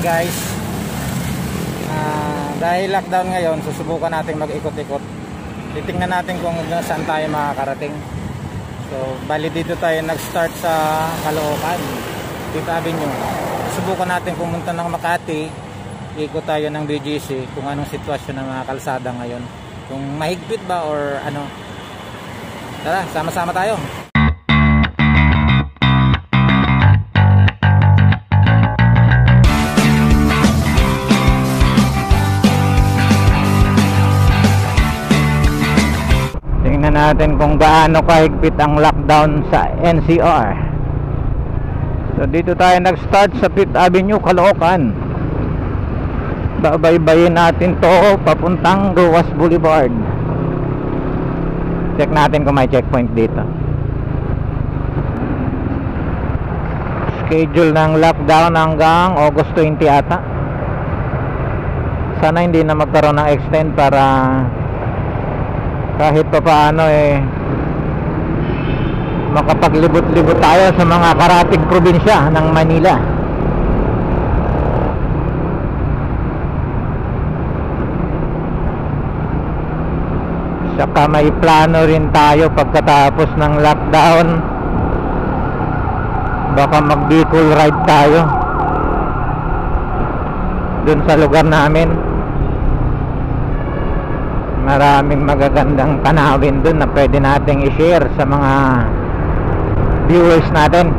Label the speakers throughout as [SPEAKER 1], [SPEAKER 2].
[SPEAKER 1] guys. Ah, dahil lockdown ngayon susubukan natin mag-ikot-ikot. Titingnan natin kung saan tayo makakarating. So bali dito tayo nag-start sa Caloocan dito Avenue. Subukan natin pumunta ng Makati. Ikot tayo ng BGC kung anong sitwasyon ng mga kalsada ngayon. Kung mahigpit ba or ano. Tara sama-sama tayo tingnan natin kung gaano kahigpit ang lockdown sa NCR so dito tayo nag-start sa 5th Avenue Caloocan. Babaybayin natin to papuntang Ruas Boulevard. Check natin kung may checkpoint dito. Schedule ng lockdown hanggang August 20 ata. Sana hindi na magkaroon ng extend para kahit pa paano eh makapaglibot-libot tayo sa mga karating probinsya ng Manila. Saka may plano rin tayo pagkatapos ng lockdown. Baka mag Bicol ride tayo. Dun sa lugar namin maraming magagandang tanawin dun na pwede nating i-share sa mga viewers natin.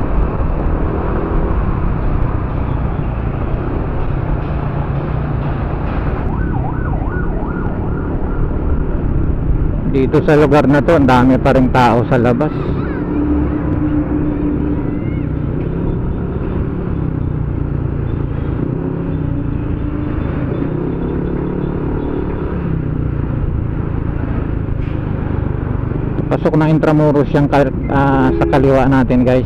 [SPEAKER 1] Dito sa lugar na to ang dami pa rin tao sa labas pasok ng Intramuros yung ah, sa kaliwa natin guys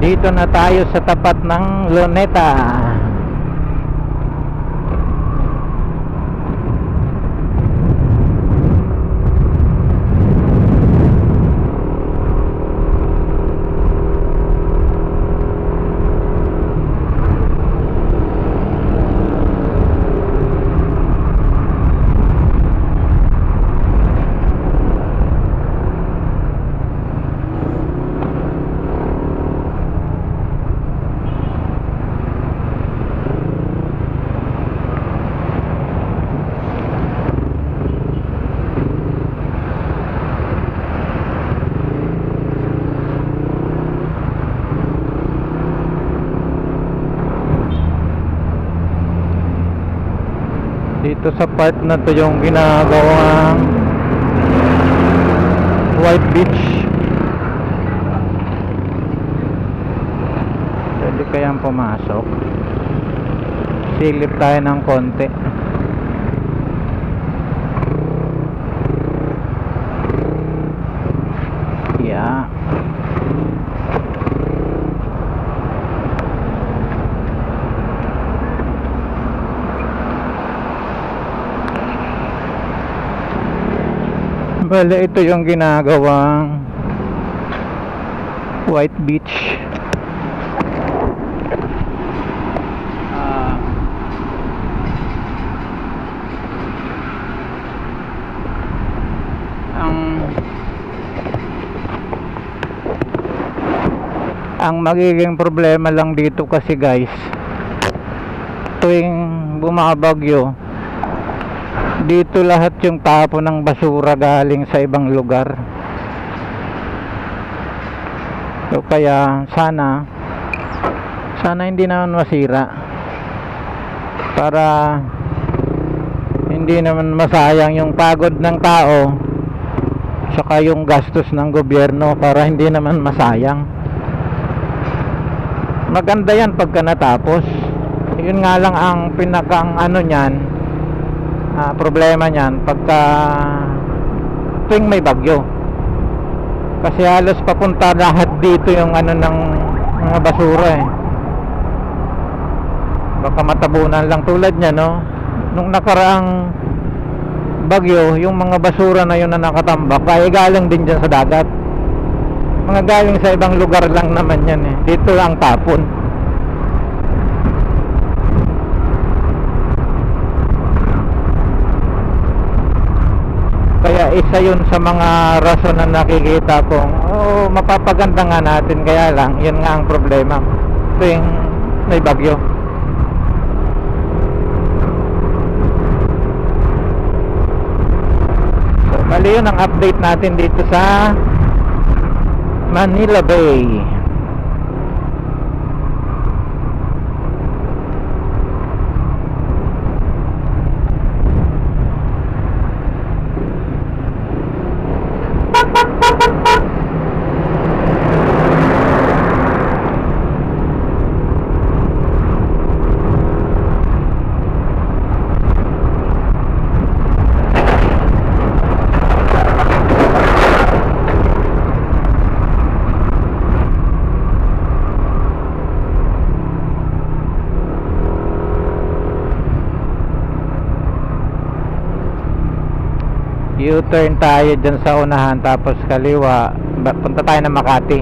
[SPEAKER 1] nandito na tayo sa tapat ng Luneta dito sa part na to yung ginagawang white beach. Pwede kayang pumasok. Silip tayo ng konti Bale, ito yung ginagawang White Beach. Ah. ang ang magiging problema lang dito kasi guys tuwing bumabagyo dito lahat yung tapo ng basura galing sa ibang lugar. So kaya sana sana hindi naman masira. Para hindi naman masayang yung pagod ng tao saka yung gastos ng gobyerno para hindi naman masayang. Maganda yan pagka natapos. Yun nga lang ang pinakang ano nyan ah, problema niyan pagka tuwing may bagyo. Kasi halos papunta lahat dito yung ano ng mga basura eh. Baka matabunan lang tulad niya no? Nung nakaraang bagyo yung mga basura na yun na nakatambak ay galing din dyan sa dagat. Mga galing sa ibang lugar lang naman yan eh. Dito lang tapon kaya isa yun sa mga rason na nakikita kong oh, mapapaganda nga natin kaya lang yun nga ang problema. Tuwing may bagyo. So bali yun ang update natin dito sa Manila Bay U-turn tayo dyan sa unahan tapos kaliwa punta tayo ng Makati.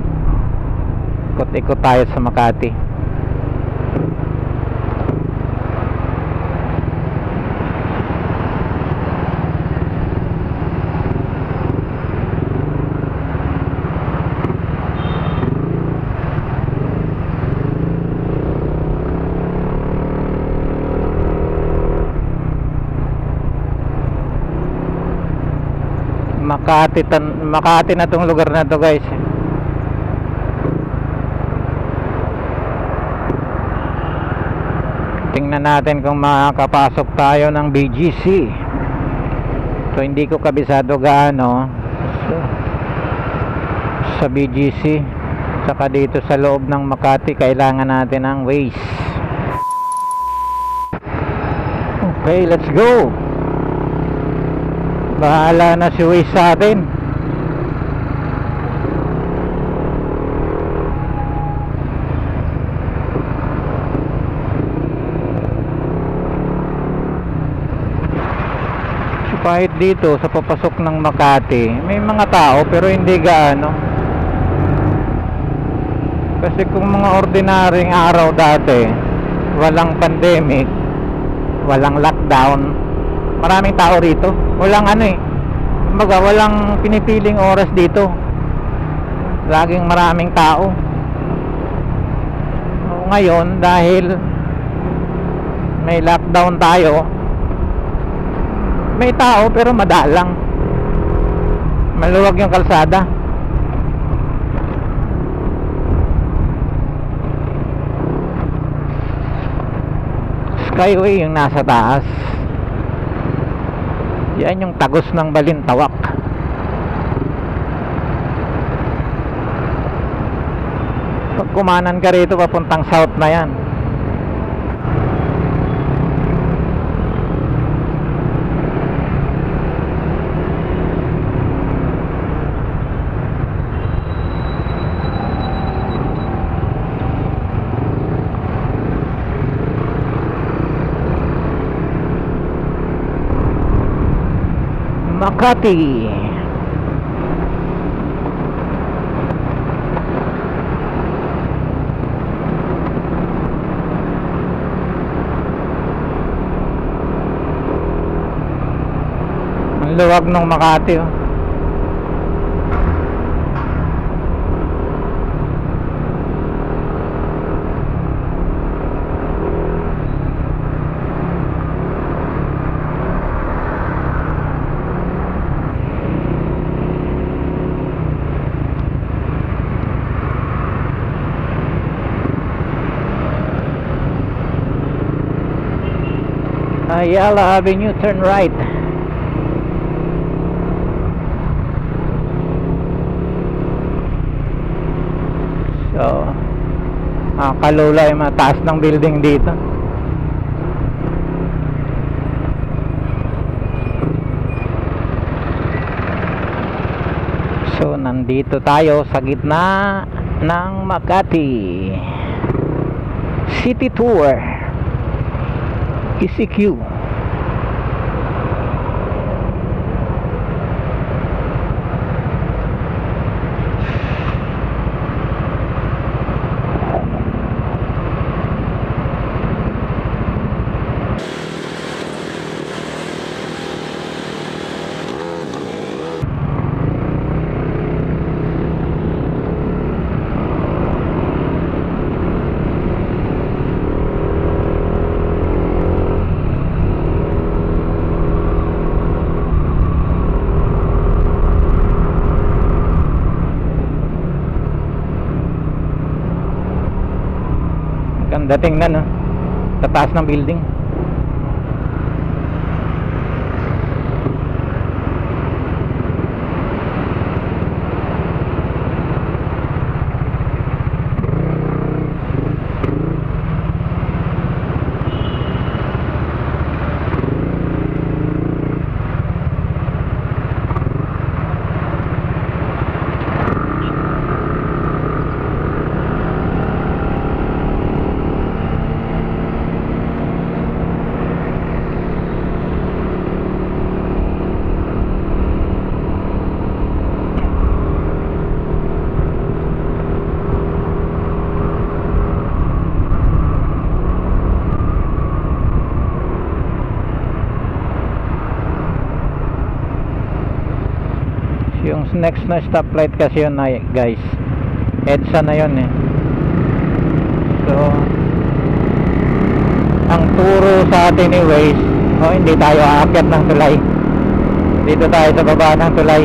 [SPEAKER 1] Ikot-ikot tayo sa Makati Makati, tan Makati na tong lugar na to guys. Tingnan natin kung makakapasok tayo ng BGC so hindi ko kabisado gaano sa BGC saka dito sa loob ng Makati kailangan natin ng Waze okay let's go bahala na si Waze sa atin. So, kahit dito sa papasok ng Makati may mga tao pero hindi gaano. Kasi kung mga ordinaryong araw dati walang pandemic walang lockdown maraming tao rito walang ano eh. Kumbaga walang pinipiling oras dito. Laging maraming tao. Ngayon dahil may lockdown tayo may tao pero madalang. Maluwag yung kalsada. Skyway yung nasa taas yan yung tagos ng balintawak. Pag kumanan ka rito papuntang south na yan Makati Ang luwag ng Makati oh. Ayala Avenue, turn right. So, ang kalula ay mataas ng building dito. So, nandito tayo sa gitna ng Makati. City Tour. ECQ Ganda tingnan no. Sa taas ng building. Next na stoplight kasi yun na guys. EDSA na yun eh. So ang turo sa atin ni Waze, oh hindi tayo aakyat ng tulay. Dito tayo sa baba ng tulay.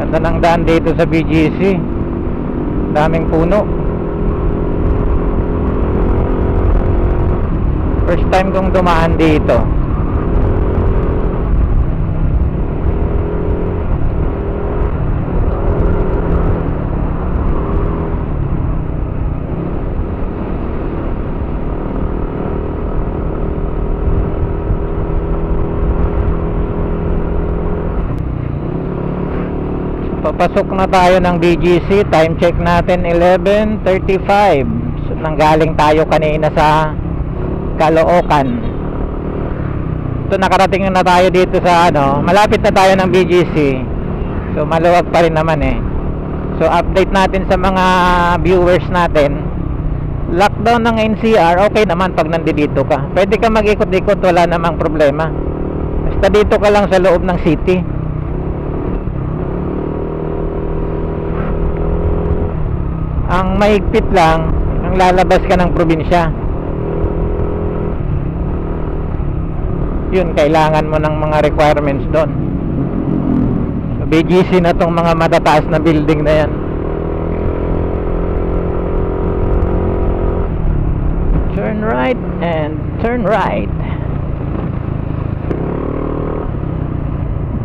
[SPEAKER 1] Ganda ng daan dito sa BGC. Daming puno. First time kong dumaan dito. Papasok na tayo ng BGC. Time check natin 11.35. So, nanggaling tayo kanina sa Caloocan. So nakarating na tayo dito sa ano, malapit na tayo ng BGC. So maluwag pa rin naman eh. So update natin sa mga viewers natin. Lockdown ng NCR, okay naman pag nandito ka. Pwede ka mag-ikot-ikot, wala namang problema. Basta dito ka lang sa loob ng city. Ang mahigpit lang, ang lalabas ka ng probinsya. Yun, kailangan mo ng mga requirements doon. So, BGC na tong mga matataas na building na yan. Turn right and turn right.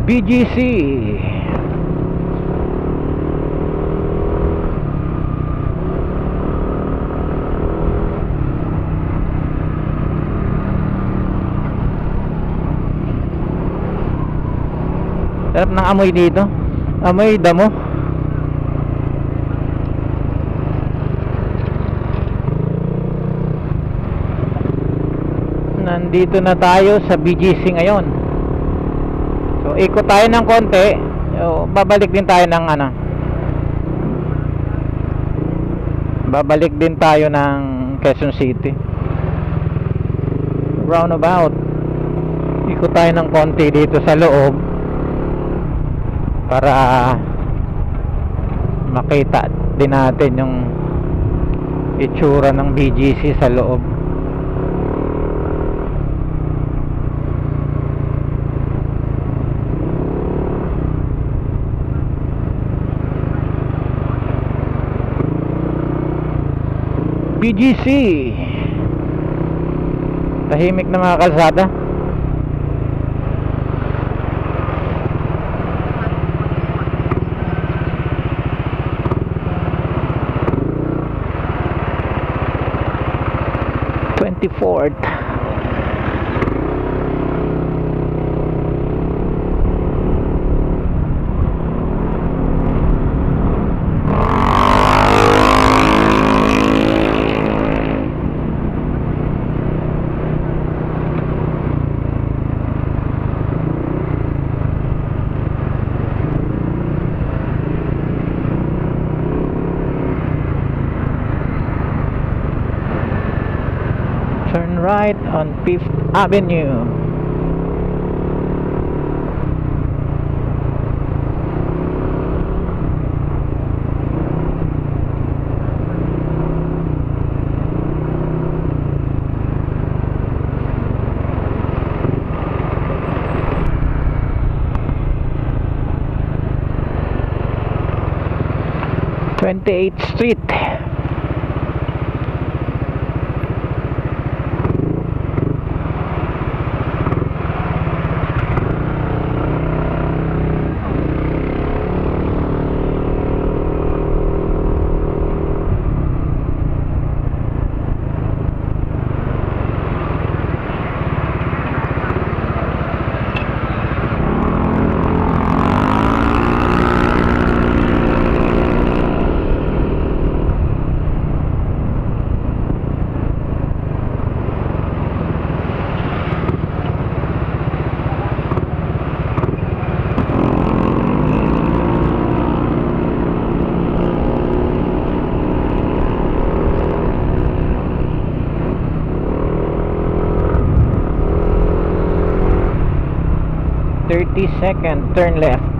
[SPEAKER 1] BGC. Sarap ng amoy dito. Amoy damo. Nandito na tayo sa BGC ngayon. So ikot tayo ng konti. So, babalik din tayo ng ano. Babalik din tayo ng Quezon City. Roundabout. Ikot tayo ng konti dito sa loob para makita din natin yung itsura ng BGC sa loob. BGC tahimik na mga kalsada 24th Avenue. Twenty eighth Street. Thirty second turn left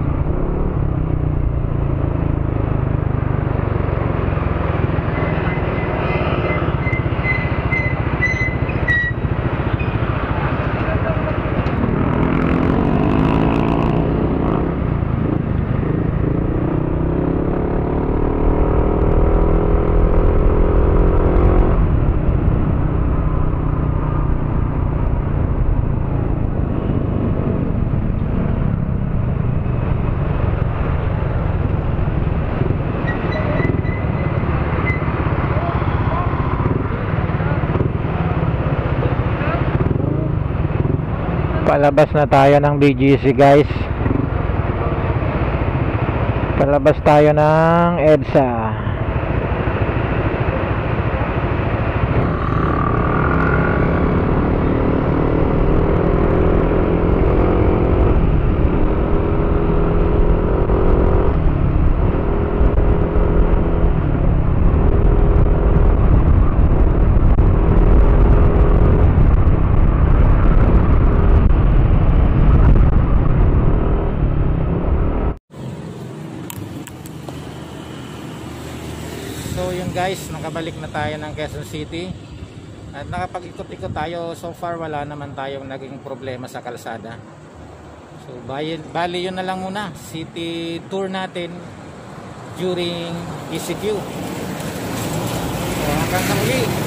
[SPEAKER 1] palabas na tayo ng BGC guys. Palabas tayo ng EDSA So yun guys, nakabalik na tayo ng Quezon City. At nakapag-ikot-ikot tayo. So far wala naman tayong naging problema sa kalsada. So bali, yun na lang muna. City tour natin During ECQ So hanggang sa muli